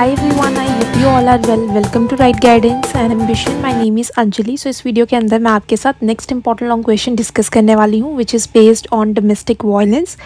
Hi everyone, I hope you all are well. Welcome to Right Guidance and Ambition. My name is Anjali. So इस video के अंदर मैं आपके साथ next important long question discuss करने वाली हूँ which is based on domestic violence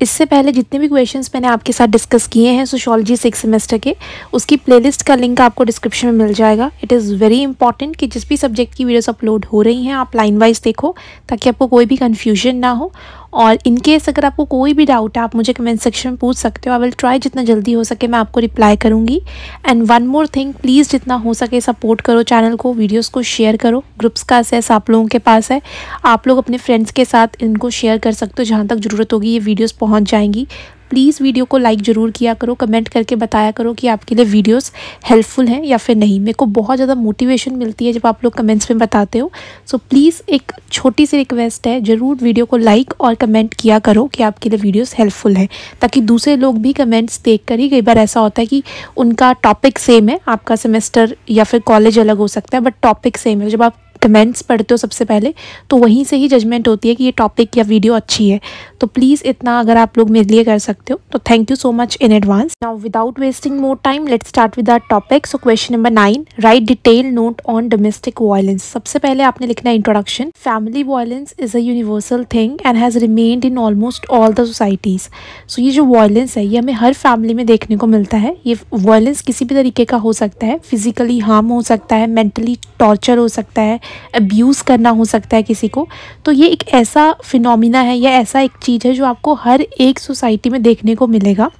इससे पहले जितने भी क्वेश्चंस मैंने आपके साथ डिस्कस किए हैं सोशोलॉजी सिक्स सेमेस्टर के उसकी प्लेलिस्ट का लिंक आपको डिस्क्रिप्शन में मिल जाएगा इट इज़ वेरी इंपॉर्टेंट कि जिस भी सब्जेक्ट की वीडियोस अपलोड हो रही हैं आप लाइन वाइज देखो ताकि आपको कोई भी कन्फ्यूज़न ना हो और इन केस अगर आपको कोई भी डाउट है, आप मुझे कमेंट सेक्शन में पूछ सकते हो। आई विल ट्राई जितना जल्दी हो सके मैं आपको रिप्लाई करूँगी। And one more thing please जितना हो सके सपोर्ट करो चैनल को वीडियोज़ को शेयर करो। ग्रुप्स का एसेस आप लोगों के पास है। आप लोग अपने फ्रेंड्स के साथ इनको शेयर कर सकते हो जहाँ तक ज़रूरत होगी, ये वीडियोज़ पहुँच जाएँगी। प्लीज़ वीडियो को लाइक ज़रूर किया करो कमेंट करके बताया करो कि आपके लिए वीडियोस हेल्पफुल हैं या फिर नहीं। मेरे को बहुत ज़्यादा मोटिवेशन मिलती है जब आप लोग कमेंट्स में बताते हो। सो so, प्लीज़ एक छोटी सी रिक्वेस्ट है ज़रूर वीडियो को लाइक और कमेंट किया करो कि आपके लिए वीडियोज़ हेल्पफुल हैं ताकि दूसरे लोग भी कमेंट्स देख कर ही कई बार ऐसा होता है कि उनका टॉपिक सेम है आपका सेमेस्टर या फिर कॉलेज अलग हो सकता है बट टॉपिक सेम है। जब आप कमेंट्स पढ़ते हो सबसे पहले तो वहीं से ही जजमेंट होती है कि ये टॉपिक या वीडियो अच्छी है। तो प्लीज़ इतना अगर आप लोग मेरे लिए कर सकते हो तो thank you so much in advance now without wasting more time let start with that topic so question number nine write detail note on domestic violence सबसे पहले आपने लिखना है introduction family violence is a universal thing and has remained in almost all the societies so ये जो violence है, ये हमें हर फैमिली में देखने को मिलता है। ये वायलेंस किसी भी तरीके का हो सकता है फिजिकली हार्म हो सकता है मेंटली टॉर्चर हो सकता है अब्यूज़ करना हो सकता है किसी को। तो ये एक ऐसा फिनोमिना है, या ऐसा एक चीज़ है जो आपको हर एक सोसाइटी में देखने को मिलेगा।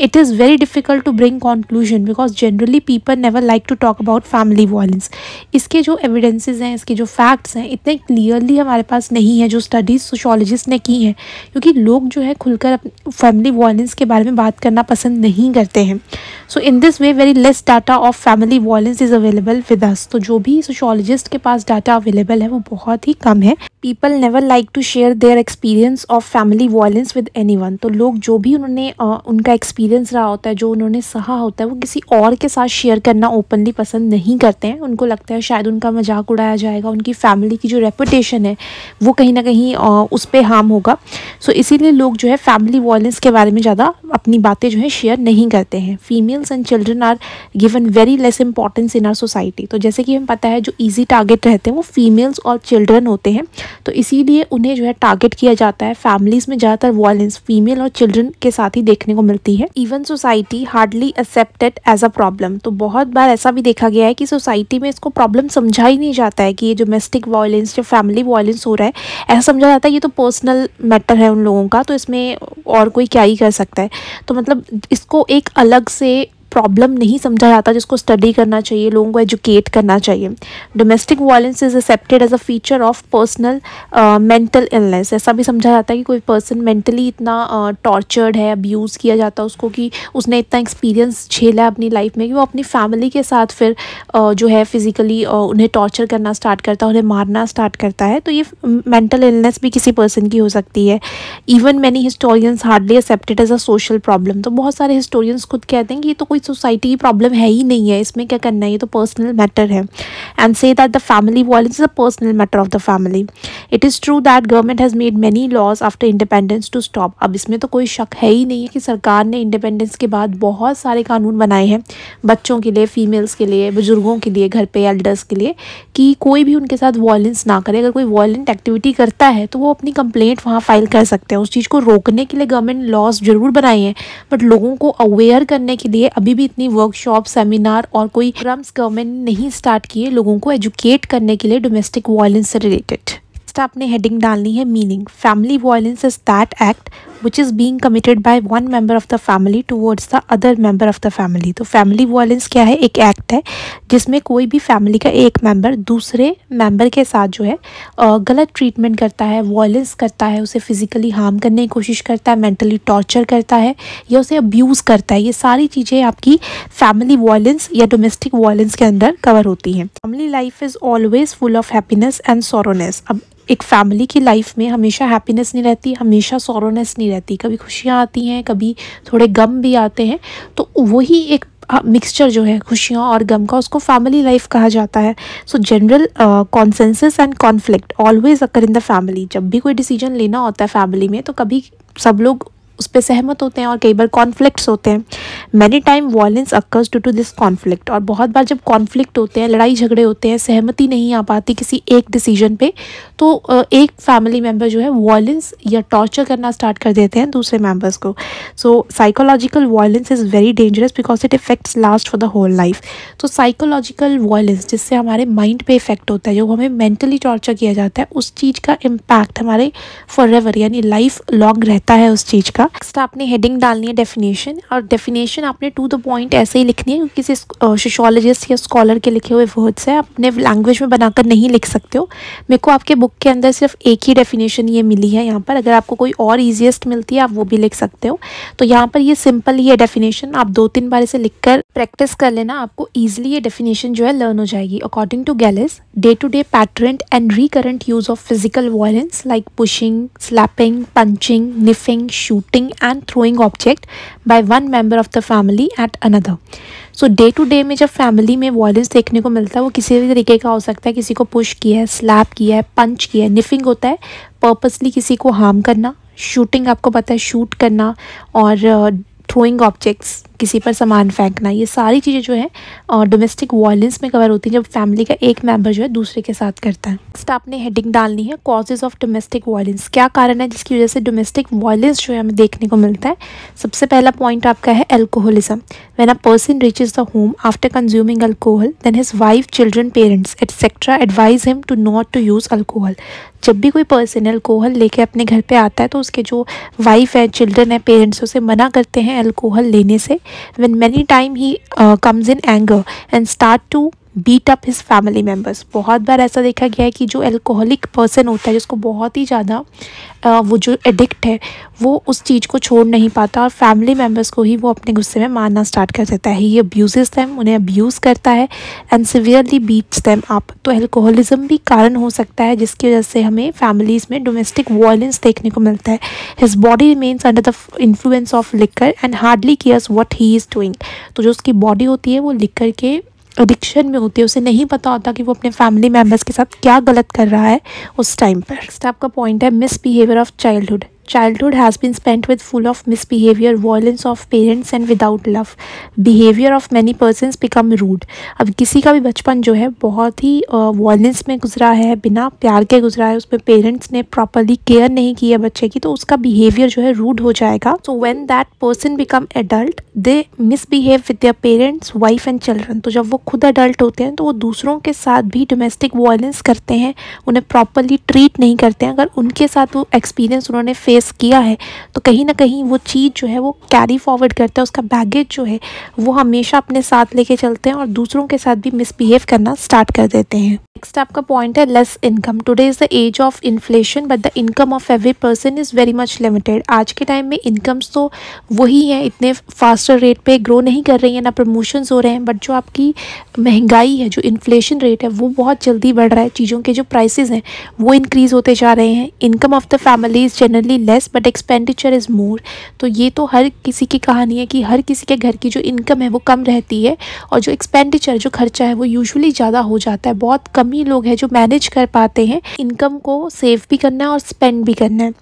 It is very difficult to bring conclusion because generally people never like to talk about family violence इसके जो एविडेंसेज हैं, इसके जो फैक्ट्स हैं, इतने क्लियरली हमारे पास नहीं है जो स्टडीज़ सोशोलॉजिस्ट ने की हैं, क्योंकि लोग जो है खुलकर फैमिली वायलेंस के बारे में बात करना पसंद नहीं करते हैं। So in this way very less data of family violence is available with us तो जो भी सोशोलॉजिस्ट के पास डाटा अवेलेबल है, वो बहुत ही कम है। People never like to share their experience of family violence with any तो लोग जो भी उन्होंने उनका एक्सपीरियंस एक्सपीरियंस रहा होता है, जो उन्होंने सहा होता है, वो किसी और के साथ शेयर करना ओपनली पसंद नहीं करते हैं। उनको लगता है शायद उनका मज़ाक उड़ाया जाएगा, उनकी फैमिली की जो रेपुटेशन है, वो कहीं ना कहीं उस पर हार्म होगा। सो इसीलिए लोग जो है फैमिली वायलेंस के बारे में ज़्यादा अपनी बातें जो है शेयर नहीं करते हैं। Females and children are given very less importance in our society तो जैसे कि हमें पता है, जो ईजी टारगेट रहते हैं, वो फीमेल्स और चिल्ड्रन होते हैं। तो इसीलिए उन्हें जो है टारगेट किया जाता है। फैमिलीज़ में ज़्यादातर वायलेंस फीमेल और चिल्ड्रन के साथ ही देखने को मिलती है। Even society hardly accepted as a problem तो बहुत बार ऐसा भी देखा गया है कि सोसाइटी में इसको प्रॉब्लम समझा ही नहीं जाता है कि ये डोमेस्टिक वायलेंस या फैमिली वायलेंस हो रहा है, ऐसा समझा जाता है ये तो पर्सनल मैटर है उन लोगों का तो इसमें और कोई क्या ही कर सकता है। तो मतलब इसको एक अलग से प्रॉब्लम नहीं समझा जाता जिसको स्टडी करना चाहिए लोगों को एजुकेट करना चाहिए। Domestic violence is accepted as a feature of personal mental illness ऐसा भी समझा जाता है कि कोई पर्सन मेंटली इतना टॉर्चर्ड uh, है अब्यूज़ किया जाता है उसको कि उसने इतना एक्सपीरियंस झेला है अपनी लाइफ में कि वो अपनी फैमिली के साथ फिर uh, जो है फिज़िकली uh, उन्हें टॉर्चर करना स्टार्ट करता है उन्हें मारना स्टार्ट करता है। तो ये मेंटल इलनेस भी किसी पर्सन की हो सकती है। Even many historians hardly accepted as a social problem तो बहुत सारे हिस्टोरियंस खुद कहते हैं कि ये तो कोई सोसाइटी की प्रॉब्लम है ही नहीं है। इसमें क्या करना है? ये तो पर्सनल मैटर है। And say that the family violence is a personal matter of the family it is true that government has made many laws after independence to stop अब इसमें तो कोई शक है ही नहीं है कि सरकार ने इंडिपेंडेंस के बाद बहुत सारे कानून बनाए हैं। बच्चों के लिए फीमेल्स के लिए, बुज़ुर्गों के लिए, घर पे एल्डर्स के लिए कि कोई भी उनके साथ वायलेंस ना करे। अगर कोई वायलेंट एक्टिविटी करता है तो वो अपनी कंप्लेंट वहाँ फ़ाइल कर सकते हैं। उस चीज़ को रोकने के लिए गवर्नमेंट लॉज ज़रूर बनाए हैं। बट लोगों को अवेयर करने के लिए अभी भी इतनी वर्कशॉप सेमिनार और कोई प्रोग्राम्स गवर्नमेंट नहीं स्टार्ट किए लोगों को एजुकेट करने के लिए डोमेस्टिक वायलेंस से रिलेटेड आपने हेडिंग डालनी है meaning family violence is that act which is being committed by one member of the family towards the other member of the family. तो फैमिली वायलेंस क्या है? एक एक्ट है, जिसमें कोई भी फैमिली का एक मेंबर दूसरे मेंबर के साथ जो है गलत ट्रीटमेंट करता है वायलेंस करता है, उसे फिजिकली हार्म करने की कोशिश करता है मेंटली टॉर्चर करता है या उसे अब्यूज़ करता है। ये सारी चीज़ें आपकी फैमिली वायलेंस या डोमेस्टिक वायलेंस के अंदर कवर होती हैं। Family life is always full of happiness and sorrowness अब एक फैमिली की लाइफ में हमेशा हैप्पीनेस नहीं रहती, हमेशा सोरोनेस नहीं रहती। कभी खुशियाँ आती हैं, कभी थोड़े गम भी आते हैं। तो वही एक मिक्सचर जो है खुशियाँ और गम का, उसको फैमिली लाइफ कहा जाता है। So general consensus and conflict always occur in the family जब भी कोई डिसीज़न लेना होता है फैमिली में तो कभी सब लोग उस पर सहमत होते हैं और कई बार कॉन्फ्लिक्ट्स होते हैं। Many time violence occurs due to this conflict और बहुत बार जब कॉन्फ्लिक्ट होते हैं, लड़ाई झगड़े होते हैं, सहमति नहीं आ पाती किसी एक डिसीज़न पे तो एक फैमिली मेंबर जो है वॉयलेंस या टॉर्चर करना स्टार्ट कर देते हैं दूसरे मेंबर्स को। So psychological violence is very dangerous because it effects last for the whole life तो साइकोलॉजिकल वॉयलेंस जिससे हमारे माइंड पे इफ़ेक्ट होता है, जो हमें मेंटली टॉर्चर किया जाता है, उस चीज़ का इम्पैक्ट हमारे फॉर यानी लाइफ लॉन्ग रहता है उस चीज़ का। नेक्स्ट आपने हेडिंग डालनी है डेफिनेशन और डेफिनेशन आपने टू द पॉइंट ऐसे ही लिखनी है क्योंकि किसी सोशोलॉजिस्ट या स्कॉलर के लिखे हुए वर्ड्स हैं अपने लैंग्वेज में बनाकर नहीं लिख सकते हो। मेरे को आपके बुक के अंदर सिर्फ़ एक ही डेफिनेशन ये मिली है यहाँ पर, अगर आपको कोई और ईजिएस्ट मिलती है, आप वो भी लिख सकते हो। तो यहाँ पर ये सिंपल ही है डेफिनेशन आप दो तीन बार इसे लिख कर प्रैक्टिस कर लेना, आपको ईजिली ये डेफिनेशन जो है लर्न हो जाएगी। According to Gelles day to day pattern and recurrent use of physical violence like pushing slapping punching knifing shooting and throwing object by one member of the family at another so day to day में जब family में violence देखने को मिलता है, वो किसी भी तरीके का हो सकता है, किसी को पुश किया है स्लैप किया है पंच किया है निफिंग होता है पर्पसली किसी को हार्म करना शूटिंग आपको पता है शूट करना और थ्रोइंग ऑब्जेक्ट्स किसी पर सामान फेंकना, ये सारी चीज़ें जो है डोमेस्टिक वायलेंस में कवर होती हैं, जब फैमिली का एक मेंबर जो है दूसरे के साथ करता है। नेक्स्ट आपने हेडिंग डालनी है कॉजेज ऑफ़ डोमेस्टिक वायलेंस क्या कारण है जिसकी वजह से डोमेस्टिक वायलेंस जो है हमें देखने को मिलता है? सबसे पहला पॉइंट आपका है alcoholism when a person reaches the home after consuming alcohol then his wife children parents etcetera advise him to not to use alcohol जब भी कोई पर्सन अल्कोहल लेके अपने घर पे आता है तो उसके जो वाइफ है चिल्ड्रन है पेरेंट्स उसे मना करते हैं अल्कोहल लेने से। When many time he uh, comes in anger and start to beat up his family members बहुत बार ऐसा देखा गया है कि जो एल्कोहलिक पर्सन होता है, जिसको बहुत ही ज़्यादा वो जो एडिक्ट है, वो उस चीज़ को छोड़ नहीं पाता और फैमिली मेंबर्स को ही वो अपने गुस्से में मारना स्टार्ट कर देता है। ये अब्यूज़ दैम उन्हें अब्यूज़ करता है and severely beats them up तो एल्कोहलिज्म भी कारण हो सकता है, जिसकी वजह से हमें फैमिलीज़ में डोमेस्टिक वायलेंस देखने को मिलता है। His body remains under the influence of liquor and hardly cares what he is doing तो जो उसकी बॉडी होती है, वो लिकर के एडिक्शन में होती है, उसे नहीं पता होता कि वो अपने फैमिली मेंबर्स के साथ क्या गलत कर रहा है उस टाइम पर। नेक्स्ट आपका पॉइंट है misbehaviour of childhood childhood has been spent with full of misbehavior, violence of parents and without love. Behavior of many persons become rude. अब किसी का भी बचपन जो है, बहुत ही वॉयलेंस में गुजरा है, बिना प्यार के गुजरा है, उसमें पेरेंट्स ने प्रॉपरली केयर नहीं किया बच्चे की तो उसका बिहेवियर जो है रूड हो जाएगा। So when that person become adult they misbehave with their parents wife and children तो जब वो खुद अडल्ट होते हैं तो वो दूसरों के साथ भी डोमेस्टिक वायलेंस करते हैं, उन्हें प्रॉपरली ट्रीट नहीं करते हैं। अगर उनके साथ वो एक्सपीरियंस उन्होंने फेस किया है तो कहीं ना कहीं वो चीज़ जो है वो कैरी फॉरवर्ड करता है, उसका बैगेज जो है, वो हमेशा अपने साथ लेके चलते हैं और दूसरों के साथ भी मिसबिहेव करना स्टार्ट कर देते हैं। नेक्स्ट आपका पॉइंट है less income today is the age of inflation but the income of every person is very much limited आज के टाइम में इनकम्स तो वही हैं, इतने फास्टर रेट पे ग्रो नहीं कर रही हैं, ना प्रमोशंस हो रहे हैं बट जो आपकी महँगाई है, जो इन्फ्लेशन रेट है, वो बहुत जल्दी बढ़ रहा है। चीज़ों के जो प्राइसेस हैं, वो इंक्रीज़ होते जा रहे हैं। Income of the family is generally less but expenditure is more तो ये तो हर किसी की कहानी है कि हर किसी के घर की जो इनकम है, वो कम रहती है, और जो एक्सपेंडिचर जो खर्चा है, वो यूजुअली ज़्यादा हो जाता है। बहुत कम ही लोग हैं जो मैनेज कर पाते हैं इनकम को सेव भी करना है और स्पेंड भी करना है।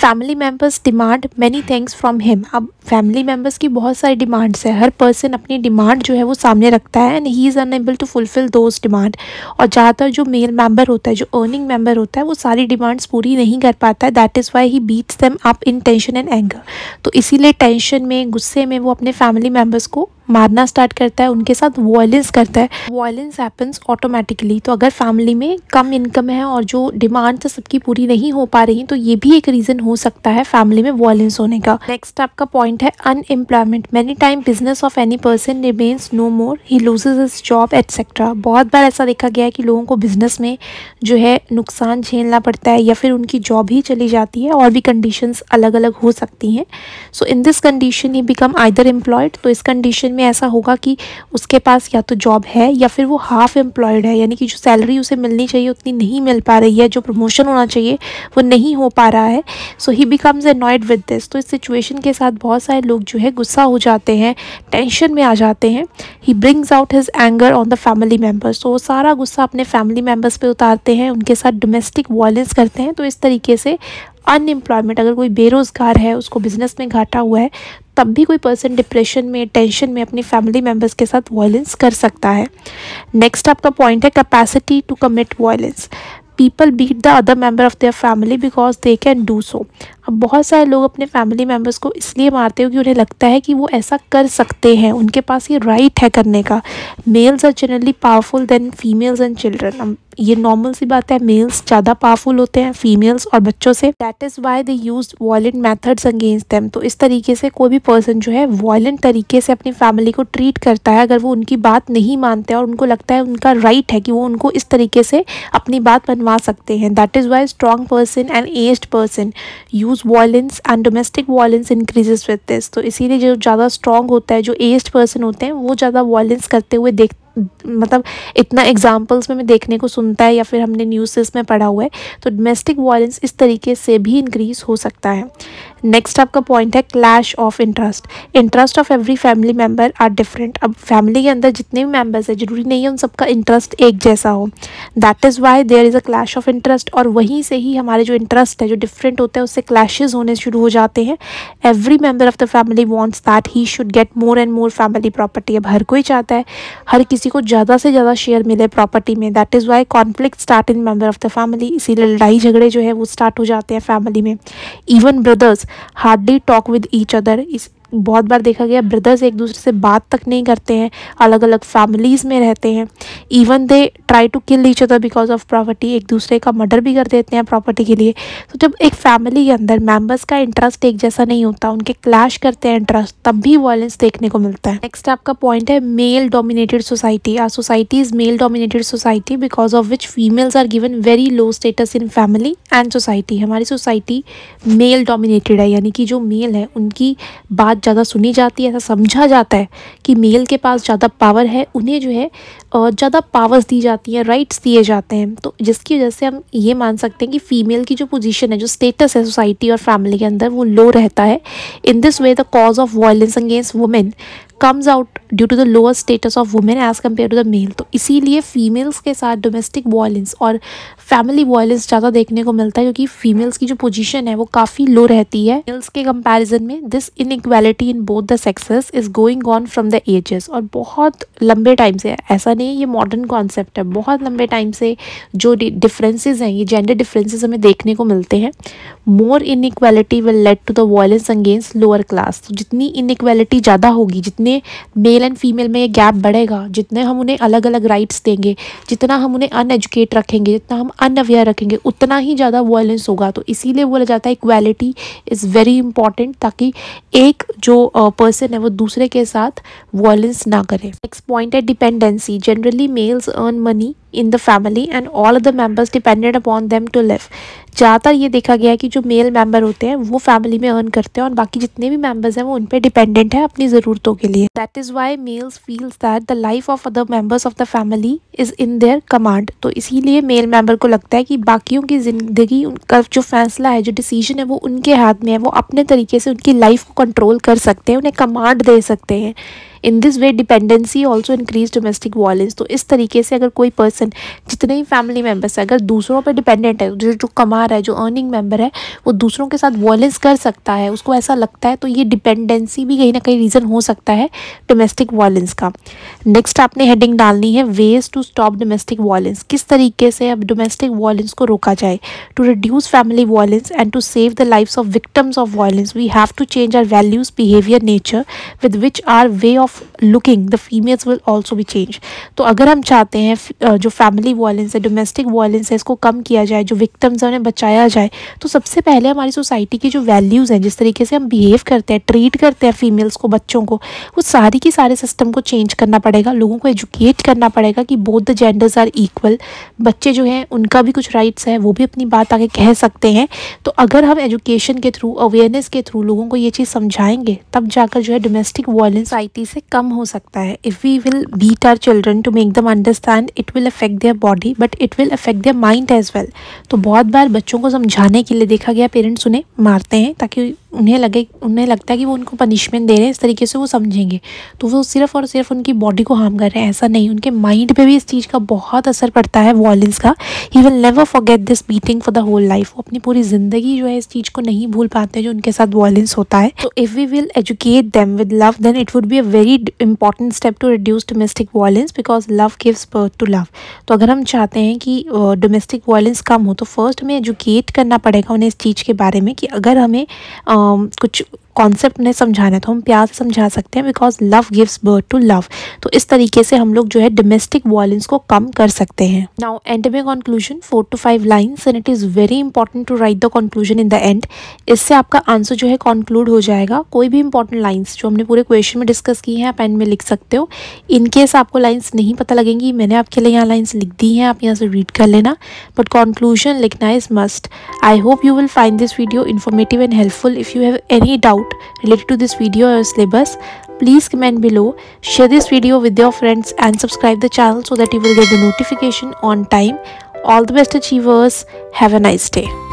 Family members demand many things from him अब फैमिली मेंबर्स की बहुत सारी डिमांड्स है। हर पर्सन अपनी डिमांड जो है वो सामने रखता है and he is unable to fulfil those demand और ज़्यादातर जो मेल मेंबर होता है, जो अर्निंग मेंबर होता है, वो सारी डिमांड्स पूरी नहीं कर पाता है। That is why he beats them up in tension and anger तो इसीलिए टेंशन में, गुस्से में वो अपने फैमिली मेंबर्स को मारना स्टार्ट करता है, उनके साथ वॉयलेंस करता है। वॉयलेंस हैपन्स ऑटोमेटिकली तो अगर फैमिली में कम इनकम है और जो डिमांड सबकी पूरी नहीं हो पा रही तो ये भी एक रीज़न हो सकता है फैमिली में वॉयलेंस होने का। नेक्स्ट आपका पॉइंट है unemployment many time business of any person remains no more he loses his job etcetera बहुत बार ऐसा देखा गया है कि लोगों को बिज़नेस में जो है नुकसान झेलना पड़ता है या फिर उनकी जॉब ही चली जाती है, और भी कंडीशंस अलग अलग हो सकती हैं। So in this condition he become either employed तो इस कंडीशन में ऐसा होगा कि उसके पास या तो जॉब है या फिर वो हाफ़ एम्प्लॉयड है, यानी कि जो सैलरी उसे मिलनी चाहिए उतनी नहीं मिल पा रही है, जो प्रमोशन होना चाहिए वो नहीं हो पा रहा है। So he becomes annoyed with this तो इस सिचुएशन के साथ बहुत सारे लोग जो है गुस्सा हो जाते हैं टेंशन में आ जाते हैं। He brings out his anger on the family members तो वो सारा गुस्सा अपने फैमिली मेंबर्स पर उतारते हैं, उनके साथ डोमेस्टिक वायलेंस करते हैं। तो इस तरीके से अनएम्प्लॉयमेंट अगर कोई बेरोज़गार है, उसको बिज़नेस में घाटा हुआ है, तब भी कोई पर्सन डिप्रेशन में टेंशन में अपनी फैमिली मेंबर्स के साथ वायलेंस कर सकता है। नेक्स्ट आपका पॉइंट है capacity to commit violence people beat the other member of their family because they can do so बहुत सारे लोग अपने फैमिली मेंबर्स को इसलिए मारते हो कि उन्हें लगता है कि वो ऐसा कर सकते हैं। उनके पास ये राइट है करने का। Males are generally powerful than females and children ये नॉर्मल सी बात है मेल्स ज़्यादा पावरफुल होते हैं फीमेल्स और बच्चों से। That is why they use violent methods against them तो इस तरीके से कोई भी पर्सन जो है वायलेंट तरीके से अपनी फैमिली को ट्रीट करता है। अगर वो उनकी बात नहीं मानते और उनको लगता है उनका राइट है कि वो उनको इस तरीके से अपनी बात मनवा सकते हैं। That is why strong person and aged person use violence and domestic violence increases with this तो इसीलिए जो ज़्यादा स्ट्रॉन्ग होता है, जो एज पर्सन होते हैं, वो ज़्यादा वायलेंस करते हुए देख मतलब इतना एग्जाम्पल्स में मैं देखने को सुनता है या फिर हमने न्यूज़ में पढ़ा हुआ है तो डोमेस्टिक वायलेंस इस तरीके से भी इंक्रीज़ हो सकता है। नेक्स्ट आपका पॉइंट है clash of interest interest of every family member are different अब फैमिली के अंदर जितने भी मेंबर्स है, ज़रूरी नहीं है उन सबका इंटरेस्ट एक जैसा हो. That is why there is a clash of interest और वहीं से ही हमारे जो इंटरेस्ट है, जो डिफरेंट होते हैं, उससे क्लैशेज होने शुरू हो जाते हैं. Every member of the family wants that he should get more and more family property अब हर कोई चाहता है, हर किसी को ज़्यादा से ज़्यादा शेयर मिले प्रॉपर्टी में. That is why conflict start in member of the family इसीलिए लड़ाई झगड़े जो है, वो स्टार्ट हो जाते हैं फैमिली में. Even brothers hardly talk with each other इस बहुत बार देखा गया ब्रदर्स एक दूसरे से बात तक नहीं करते हैं अलग अलग फैमिलीज़ में रहते हैं। Even they try to kill each other because of property एक दूसरे का मर्डर भी कर देते हैं प्रॉपर्टी के लिए। तो जब एक फैमिली के अंदर मेंबर्स का इंटरेस्ट एक जैसा नहीं होता, उनके क्लैश करते हैं इंटरेस्ट तब भी वायलेंस देखने को मिलता है। नेक्स्ट आपका पॉइंट है male dominated society our society is male dominated society because of which females are given very low status in family and society हमारी सोसाइटी मेल डोमिनेटेड है, यानी कि जो मेल है, उनकी बात ज़्यादा सुनी जाती है, ऐसा समझा जाता है कि मेल के पास ज़्यादा पावर है, उन्हें जो है ज़्यादा पावर्स दी जाती हैं राइट्स दिए जाते हैं। तो जिसकी वजह से हम ये मान सकते हैं कि फ़ीमेल की जो पोजीशन है, जो स्टेटस है सोसाइटी और फैमिली के अंदर, वो लो रहता है। In this way the cause of violence against women comes out due to the lower status of women as compare to the male तो इसीलिए फीमेल्स के साथ डोमेस्टिक वायलेंस और फैमिली वायलेंस ज़्यादा देखने को मिलता है, क्योंकि फीमेल्स की जो पोजीशन है, वो काफ़ी लो रहती है। मेल्स के कंपैरिजन में this inequality in both the sexes is going on from the ages और बहुत लंबे टाइम से, ऐसा नहीं ये मॉडर्न कॉन्सेप्ट है, बहुत लंबे टाइम से जो डिफरेंसेस हैं, ये जेंडर डिफरेंसेस हमें देखने को मिलते हैं। More in inequality will lead to the violence against lower class तो जितनी इनइक्वालिटी ज़्यादा होगी, जितने मेल एंड फीमेल में ये गैप बढ़ेगा, जितने हम उन्हें अलग अलग राइट्स देंगे, जितना हम उन्हें अनएजुकेट रखेंगे, जितना हम अनअवेयर रखेंगे, उतना ही ज़्यादा वायलेंस होगा। तो इसीलिए बोला जाता है इक्वालिटी इज़ वेरी इंपॉर्टेंट ताकि एक जो पर्सन है वो दूसरे के साथ वॉलेंस ना करे। नेक्स्ट पॉइंट है dependency generally males earn money in the family and all other members depended upon them to live ज़्यादातर ये देखा गया है कि जो मेल मेंबर होते हैं, वो फैमिली में अर्न करते हैं और बाकी जितने भी मेंबर्स हैं, वो उन पर डिपेंडेंट है अपनी ज़रूरतों के लिए। That is why males feels that the life of other members of the family is in their command तो इसीलिए मेल मेंबर को लगता है कि बाकियों की ज़िंदगी, उनका जो फैसला है, जो डिसीज़न है, वो उनके हाथ में है, वो अपने तरीके से उनकी लाइफ को कंट्रोल कर सकते हैं, उन्हें कमांड दे सकते हैं। In this way dependency also increase domestic violence तो इस तरीके से अगर कोई पर्सन जितने ही फैमिली मेंबर्स है अगर दूसरों पर डिपेंडेंट है, जो जो कमा रहा है, जो अर्निंग मेंबर है, वो दूसरों के साथ वायलेंस कर सकता है, उसको ऐसा लगता है तो ये डिपेंडेंसी भी कहीं ना कहीं रीज़न हो सकता है डोमेस्टिक वायलेंस का। नेक्स्ट आपने हेडिंग डालनी है ways to stop domestic violence किस तरीके से अब डोमेस्टिक वायलेंस को रोका जाए? To reduce family violence and to save the life of victims of violence we have to change our values behaviour nature with which our way of of looking the females will also भी change तो अगर हम चाहते हैं जो family violence है domestic violence है, इसको कम किया जाए, जो विक्टम्स हैं, उन्हें बचाया जाए तो सबसे पहले हमारी सोसाइटी की जो वैल्यूज़ हैं, जिस तरीके से हम बिहेव करते हैं ट्रीट करते हैं फीमेल्स को, बच्चों को, वो सारी की सारे सिस्टम को चेंज करना पड़ेगा, लोगों को एजुकेट करना पड़ेगा कि both the genders are equal बच्चे जो हैं, उनका भी कुछ राइट्स है, वो भी अपनी बात आगे कह सकते हैं। तो अगर हम एजुकेशन के थ्रू अवेयरनेस के थ्रू लोगों को ये चीज़ समझाएँगे, तब जाकर जो है डोमेस्टिक वायलेंस आई से कम हो सकता है। If we will beat our children to make them understand it will affect their body but it will affect their mind as well तो बहुत बार बच्चों को समझाने के लिए देखा गया पेरेंट्स उन्हें मारते हैं ताकि उन्हें लगे, उन्हें लगता है कि वो उनको पनिशमेंट दे रहे हैं, इस तरीके से वो समझेंगे। तो वो सिर्फ़ और सिर्फ़ उनकी बॉडी को हार्म कर रहे हैं, ऐसा नहीं। उनके माइंड पे भी इस चीज़ का बहुत असर पड़ता है वॉयलेंस का। He will never forget this meeting for the whole life वो अपनी पूरी ज़िंदगी जो है इस चीज़ को नहीं भूल पाते जो उनके साथ वॉयलेंस होता है। तो if we will educate them with love then it would be a very important step to reduce domestic violence because love gives birth to love तो अगर हम चाहते हैं कि डोमेस्टिक वॉयलेंस कम हो तो फ़र्स्ट हमें एजुकेट करना पड़ेगा उन्हें इस चीज़ के बारे में कि अगर हमें कुछ कॉन्सेप्ट उन्हें समझाना है तो हम प्यार से समझा सकते हैं because love gives birth to love तो इस तरीके से हम लोग जो है डोमेस्टिक वायलेंस को कम कर सकते हैं। नाउ एंड में conclusion four to five lines and it is very important to write the conclusion in the end इससे आपका आंसर जो है कंक्लूड हो जाएगा। कोई भी इंपॉर्टेंट लाइन्स जो हमने पूरे क्वेश्चन में डिस्कस की हैं, आप एंड में लिख सकते हो। इनकेस आपको लाइन्स नहीं पता लगेंगी, मैंने आपके लिए यहाँ लाइन्स लिख दी हैं, आप यहाँ से रीड कर लेना। बट कॉन्क्लूजन लिखना is must I hope you will find this video informative and helpful if you have any doubt related to this video or syllabus please comment below. Share this video with your friends and subscribe the channel so that you will get the notification on time. All the best achievers. Have a nice day